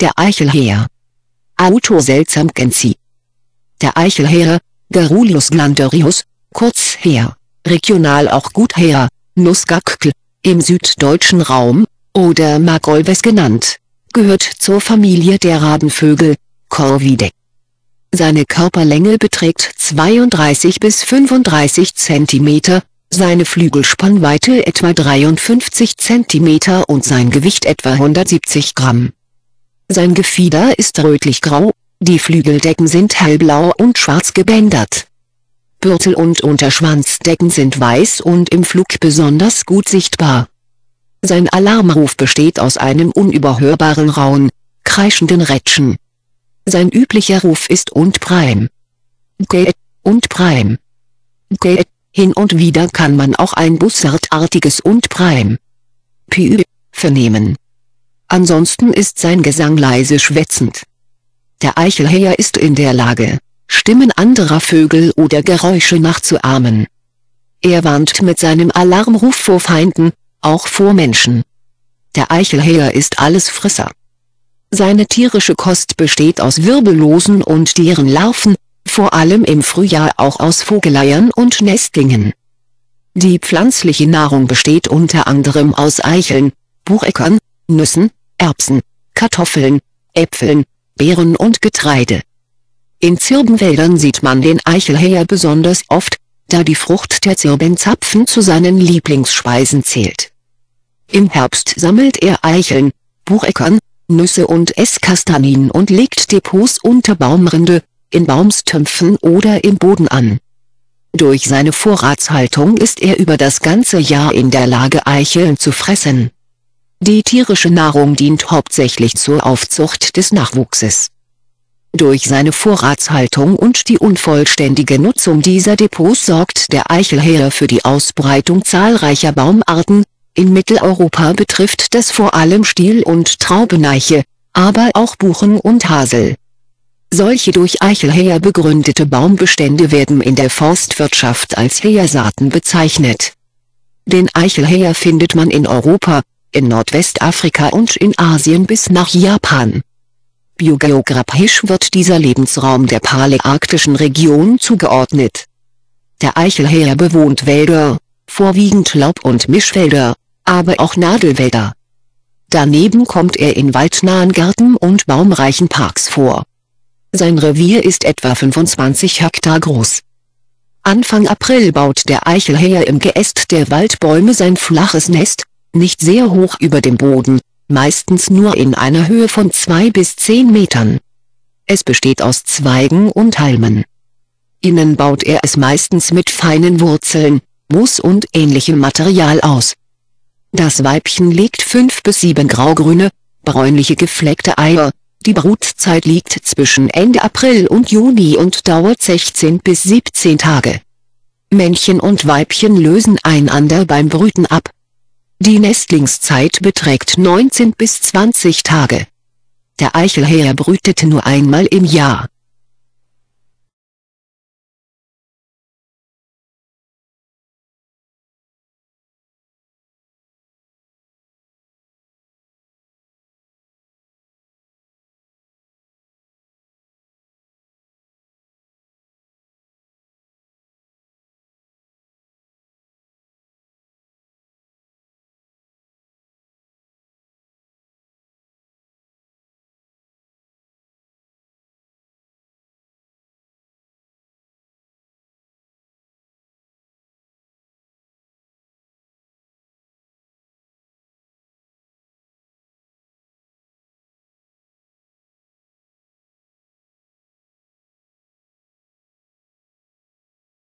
Der Eichelheer. Autor seltsam Genzi. Der Eichelheer, Garulus glanderius, kurz Heer, regional auch Gutheer, Nussgackel, im süddeutschen Raum, oder Magolves genannt, gehört zur Familie der Rabenvögel, Corvidae. Seine Körperlänge beträgt 32 bis 35 cm, seine Flügelspannweite etwa 53 cm und sein Gewicht etwa 170 Gramm. Sein Gefieder ist rötlich-grau, die Flügeldecken sind hellblau und schwarz gebändert. Gürtel und Unterschwanzdecken sind weiß und im Flug besonders gut sichtbar. Sein Alarmruf besteht aus einem unüberhörbaren rauen, kreischenden Rätschen. Sein üblicher Ruf ist und Prime. Gäh, und Prime. Gäh, hin und wieder kann man auch ein bussardartiges und Prime. Pü, vernehmen. Ansonsten ist sein Gesang leise schwätzend. Der Eichelhäher ist in der Lage, Stimmen anderer Vögel oder Geräusche nachzuahmen. Er warnt mit seinem Alarmruf vor Feinden, auch vor Menschen. Der Eichelhäher ist Allesfresser. Seine tierische Kost besteht aus Wirbellosen und deren Larven, vor allem im Frühjahr auch aus Vogeleiern und Nestlingen. Die pflanzliche Nahrung besteht unter anderem aus Eicheln, Bucheckern, Nüssen, Erbsen, Kartoffeln, Äpfeln, Beeren und Getreide. In Zirbenwäldern sieht man den Eichelhäher besonders oft, da die Frucht der Zirbenzapfen zu seinen Lieblingsspeisen zählt. Im Herbst sammelt er Eicheln, Bucheckern, Nüsse und Esskastanien und legt Depots unter Baumrinde, in Baumstümpfen oder im Boden an. Durch seine Vorratshaltung ist er über das ganze Jahr in der Lage Eicheln zu fressen. Die tierische Nahrung dient hauptsächlich zur Aufzucht des Nachwuchses. Durch seine Vorratshaltung und die unvollständige Nutzung dieser Depots sorgt der Eichelhäher für die Ausbreitung zahlreicher Baumarten, in Mitteleuropa betrifft das vor allem Stiel- und Traubeneiche, aber auch Buchen und Hasel. Solche durch Eichelhäher begründete Baumbestände werden in der Forstwirtschaft als Hähersaaten bezeichnet. Den Eichelhäher findet man in Europa, in Nordwestafrika und in Asien bis nach Japan. Biogeografisch wird dieser Lebensraum der paläarktischen Region zugeordnet. Der Eichelhäher bewohnt Wälder, vorwiegend Laub- und Mischwälder, aber auch Nadelwälder. Daneben kommt er in waldnahen Gärten und baumreichen Parks vor. Sein Revier ist etwa 25 Hektar groß. Anfang April baut der Eichelhäher im Geäst der Waldbäume sein flaches Nest, nicht sehr hoch über dem Boden, meistens nur in einer Höhe von 2 bis 10 Metern. Es besteht aus Zweigen und Halmen. Innen baut er es meistens mit feinen Wurzeln, Moos und ähnlichem Material aus. Das Weibchen legt fünf bis sieben graugrüne, bräunliche gefleckte Eier, die Brutzeit liegt zwischen Ende April und Juni und dauert 16 bis 17 Tage. Männchen und Weibchen lösen einander beim Brüten ab. Die Nestlingszeit beträgt 19 bis 20 Tage. Der Eichelhäher brütet nur einmal im Jahr